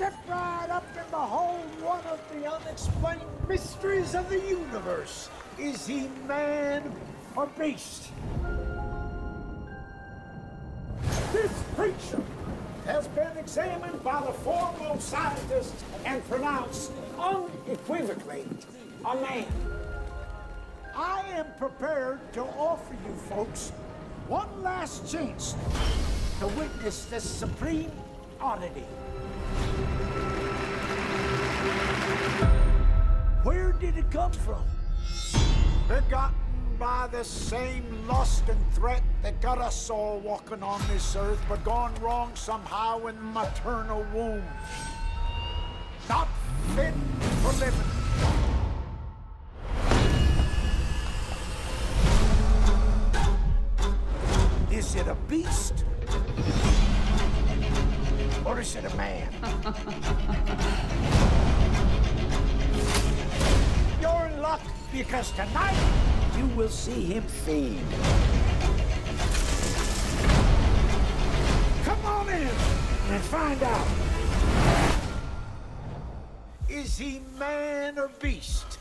Step right up and behold one of the unexplained mysteries of the universe. Is he man or beast? This creature has been examined by the foremost scientists and pronounced unequivocally a man. I am prepared to offer you folks one last chance to witness this supreme oddity. Where did it come from? Begotten by the same lust and threat that got us all walking on this earth, but gone wrong somehow in the maternal womb. Not fit for living. Is it a beast? Is it a man? You're in luck because tonight you will see him feed. Come on in and find out. Is he man or beast?